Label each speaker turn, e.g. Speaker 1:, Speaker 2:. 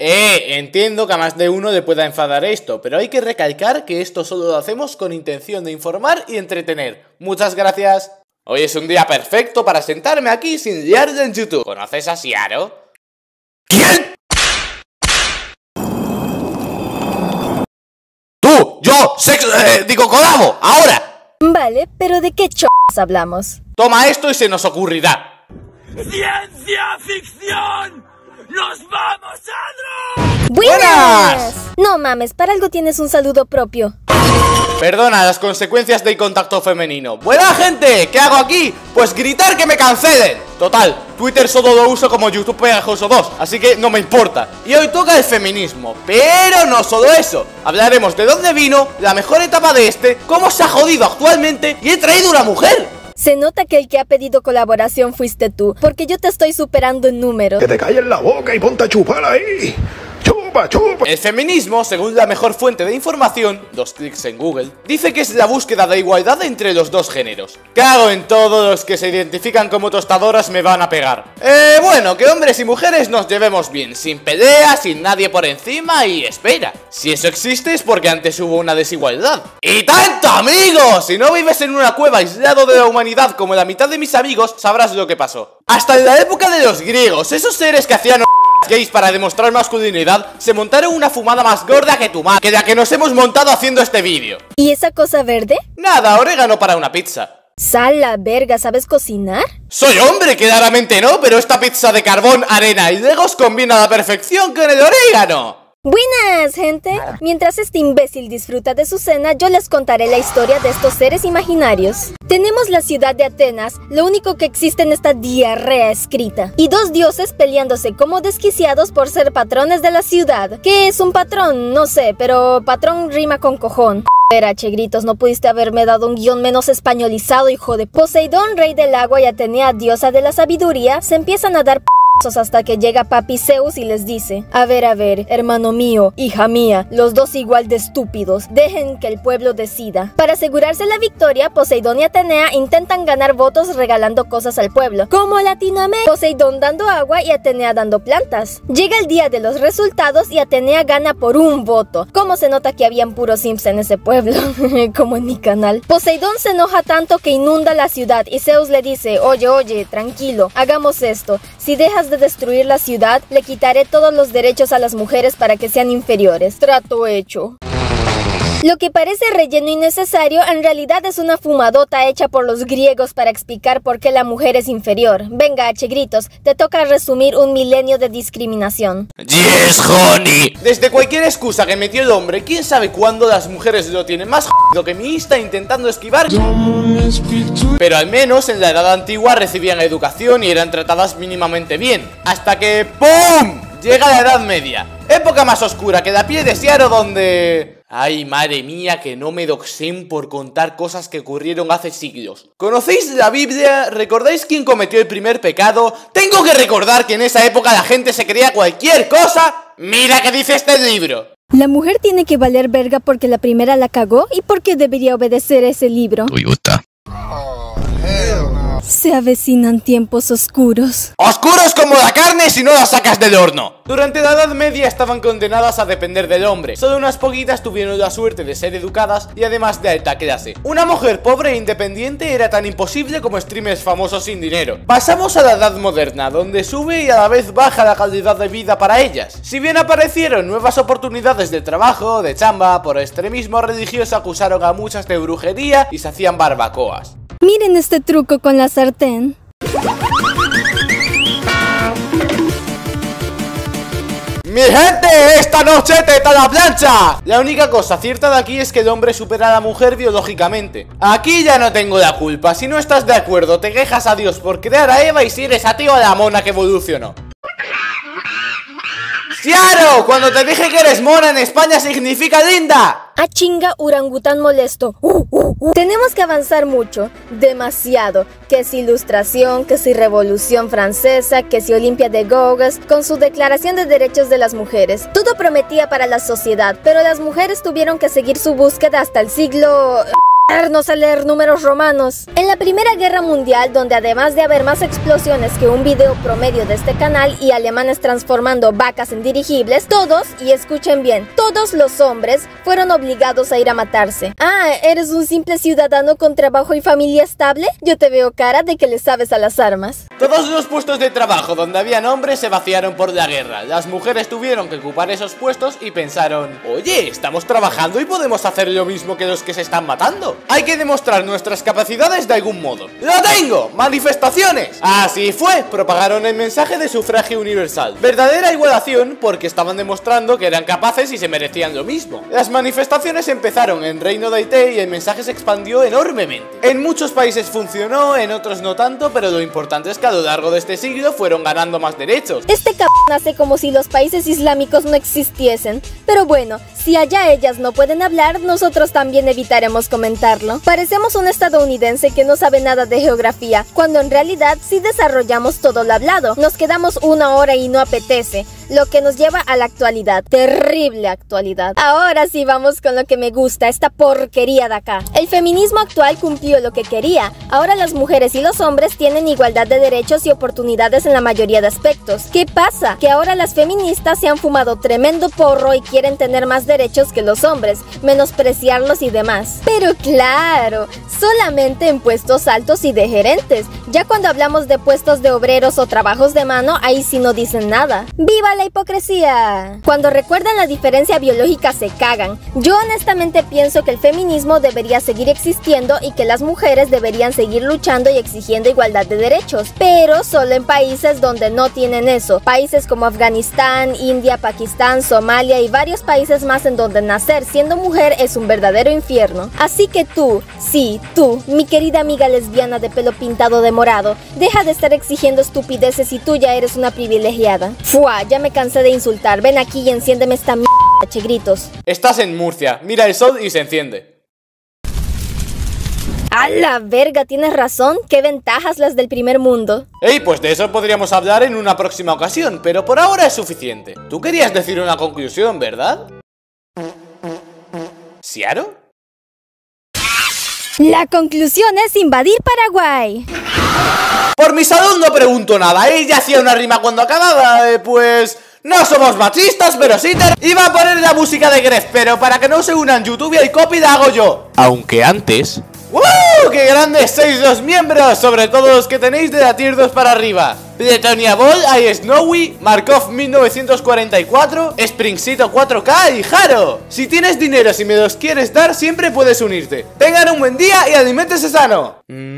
Speaker 1: Eh, entiendo que a más de uno le pueda enfadar esto, pero hay que recalcar que esto solo lo hacemos con intención de informar y entretener. Muchas gracias. Hoy es un día perfecto para sentarme aquí sin liarle en YouTube. ¿Conoces a Siaro? ¿Quién? ¡Tú! ¡Yo! ¡Sexo! Eh, digo, colabo! ¡Ahora!
Speaker 2: Vale, pero ¿de qué ch hablamos?
Speaker 1: Toma esto y se nos ocurrirá.
Speaker 3: ¡Ciencia ficción! ¡Nos vamos a drogar!
Speaker 2: ¡Buenas! No mames, para algo tienes un saludo propio.
Speaker 1: Perdona las consecuencias del contacto femenino. ¡Buena gente! ¿Qué hago aquí? Pues gritar que me cancelen. Total, Twitter solo lo uso como YouTube pegajoso 2, así que no me importa. Y hoy toca el feminismo, pero no solo eso. Hablaremos de dónde vino, la mejor etapa de este, cómo se ha jodido actualmente y he traído una mujer.
Speaker 2: Se nota que el que ha pedido colaboración fuiste tú, porque yo te estoy superando en números.
Speaker 4: Que te calles la boca y ponte a chupar ahí.
Speaker 1: El feminismo, según la mejor fuente de información, dos clics en Google, dice que es la búsqueda de igualdad entre los dos géneros. Cago en todos los que se identifican como tostadoras me van a pegar. Eh, bueno, que hombres y mujeres nos llevemos bien, sin pelea, sin nadie por encima y espera. Si eso existe es porque antes hubo una desigualdad. ¡Y tanto, amigos! Si no vives en una cueva aislado de la humanidad como la mitad de mis amigos, sabrás lo que pasó. Hasta en la época de los griegos, esos seres que hacían gays para demostrar masculinidad se montaron una fumada más gorda que tu madre, que la que nos hemos montado haciendo este vídeo.
Speaker 2: ¿Y esa cosa verde?
Speaker 1: Nada, orégano para una pizza.
Speaker 2: Sal, la verga, ¿sabes cocinar?
Speaker 1: Soy hombre, claramente no, pero esta pizza de carbón, arena y legos combina a la perfección con el orégano.
Speaker 2: Buenas, gente. Mientras este imbécil disfruta de su cena, yo les contaré la historia de estos seres imaginarios. Tenemos la ciudad de Atenas, lo único que existe en esta diarrea escrita, y dos dioses peleándose como desquiciados por ser patrones de la ciudad. ¿Qué es un patrón? No sé, pero patrón rima con cojón. H, gritos, no pudiste haberme dado un guion menos españolizado, hijo de Poseidón, rey del agua y Atenea, diosa de la sabiduría, se empiezan a dar hasta que llega papi Zeus y les dice, a ver, a ver, hermano mío, hija mía, los dos igual de estúpidos, dejen que el pueblo decida. Para asegurarse la victoria, Poseidón y Atenea intentan ganar votos regalando cosas al pueblo, como Latinoamérica, Poseidón dando agua y Atenea dando plantas. Llega el día de los resultados y Atenea gana por un voto. Como se nota que habían puros simps en ese pueblo, como en mi canal. Poseidón se enoja tanto que inunda la ciudad y Zeus le dice, oye, oye, tranquilo, hagamos esto. Si dejas de destruir la ciudad, le quitaré todos los derechos a las mujeres para que sean inferiores. Trato hecho. Lo que parece relleno innecesario en realidad es una fumadota hecha por los griegos para explicar por qué la mujer es inferior. Venga, H. Gritos, te toca resumir un milenio de discriminación.
Speaker 1: Yes, honey. Desde cualquier excusa que metió el hombre, quién sabe cuándo las mujeres lo tienen más jodido que mi Insta intentando esquivar. Pero al menos en la edad antigua recibían educación y eran tratadas mínimamente bien. Hasta que ¡PUM! Llega la Edad Media. Época más oscura que la pie de Searo donde... Ay, madre mía, que no me doxen por contar cosas que ocurrieron hace siglos. ¿Conocéis la Biblia? ¿Recordáis quién cometió el primer pecado? ¿Tengo que recordar que en esa época la gente se creía cualquier cosa? Mira qué dice este libro.
Speaker 2: La mujer tiene que valer verga porque la primera la cagó y porque debería obedecer ese libro.
Speaker 4: Toyota.
Speaker 2: Se avecinan tiempos oscuros.
Speaker 1: ¡Oscuros como la carne si no la sacas del horno! Durante la Edad Media estaban condenadas a depender del hombre. Solo unas poquitas tuvieron la suerte de ser educadas y además de alta clase. Una mujer pobre e independiente era tan imposible como streamers famosos sin dinero. Pasamos a la Edad Moderna, donde sube y a la vez baja la calidad de vida para ellas. Si bien aparecieron nuevas oportunidades de trabajo, de chamba, por extremismo religioso acusaron a muchas de brujería y se hacían barbacoas.
Speaker 2: Miren este truco con sartén.
Speaker 1: ¡Mi gente! ¡Esta noche te está la plancha! La única cosa cierta de aquí es que el hombre supera a la mujer biológicamente. Aquí ya no tengo la culpa. Si no estás de acuerdo, te quejas a Dios por crear a Eva y si eres a tío a la mona que evolucionó. ¡Ciaro! Cuando te dije que eres mona en España significa linda.
Speaker 2: A chinga urangután molesto. Uh, uh, uh. Tenemos que avanzar mucho, demasiado. Que si ilustración, que si revolución francesa, que si Olimpia de Gauguin, con su declaración de derechos de las mujeres. Todo prometía para la sociedad, pero las mujeres tuvieron que seguir su búsqueda hasta el siglo... a leer números romanos. En la Primera Guerra Mundial, donde además de haber más explosiones que un video promedio de este canal y alemanes transformando vacas en dirigibles, todos, y escuchen bien, todos los hombres fueron obligados a ir a matarse. Ah, ¿eres un simple ciudadano con trabajo y familia estable? Yo te veo cara de que le sabes a las armas.
Speaker 1: Todos los puestos de trabajo donde habían hombres se vaciaron por la guerra. Las mujeres tuvieron que ocupar esos puestos y pensaron, oye, estamos trabajando y podemos hacer lo mismo que los que se están matando. Hay que demostrar nuestras capacidades de algún modo. ¡Lo tengo! ¡Manifestaciones! Así fue, propagaron el mensaje de sufragio universal. Verdadera igualación porque estaban demostrando que eran capaces y se merecían lo mismo. Las manifestaciones empezaron en Reino de Haití y el mensaje se expandió enormemente. En muchos países funcionó, en otros no tanto, pero lo importante es que a lo largo de este siglo fueron ganando más derechos.
Speaker 2: Este cabrón hace como si los países islámicos no existiesen. Pero bueno, si allá ellas no pueden hablar, nosotros también evitaremos comentarlo. Parecemos un estadounidense que no sabe nada de geografía, cuando en realidad sí desarrollamos todo lo hablado. Nos quedamos una hora y no apetece, lo que nos lleva a la actualidad. Terrible actualidad. Ahora sí vamos con lo que me gusta, esta porquería de acá. El feminismo actual cumplió lo que quería. Ahora las mujeres y los hombres tienen igualdad de derechos y oportunidades en la mayoría de aspectos. ¿Qué pasa? Que ahora las feministas se han fumado tremendo porro y quieren tener más derechos que los hombres, menospreciarlos y demás. Pero claro, solamente en puestos altos y de gerentes. Ya cuando hablamos de puestos de obreros o trabajos de mano, ahí sí no dicen nada. ¡Viva la hipocresía! Cuando recuerdan la diferencia biológica se cagan. Yo honestamente pienso que el feminismo debería seguir existiendo y que las mujeres deberían seguir luchando y exigiendo igualdad de derechos, pero solo en países donde no tienen eso. Países como Afganistán, India, Pakistán, Somalia y varios países más en donde nacer siendo mujer es un verdadero infierno. Así que tú, Sí, tú, mi querida amiga lesbiana de pelo pintado de morado, deja de estar exigiendo estupideces y tú ya eres una privilegiada. Fua, ya me cansé de insultar. Ven aquí y enciéndeme esta mierda, che gritos.
Speaker 1: Estás en Murcia, mira el sol y se enciende.
Speaker 2: ¡A la verga! Tienes razón. ¿Qué ventajas las del primer mundo?
Speaker 1: Ey, pues de eso podríamos hablar en una próxima ocasión, pero por ahora es suficiente. Tú querías decir una conclusión, ¿verdad? ¿Siaro?
Speaker 2: La conclusión es invadir Paraguay.
Speaker 1: Por mi salud no pregunto nada. Ella hacía una rima cuando acababa. Eh, pues... No somos machistas, pero sí te... Iba a poner la música de Gref, pero para que no se unan YouTube y copy la hago yo. Aunque antes... ¡Wow! ¡Qué grandes sois los miembros! Sobre todo los que tenéis de la tier 2 para arriba. Pletonia Ball, I Snowy, Markov 1944, Springsito 4K y Jaro. Si tienes dinero y me los quieres dar, siempre puedes unirte. Tengan un buen día y alimentense sano. Mm.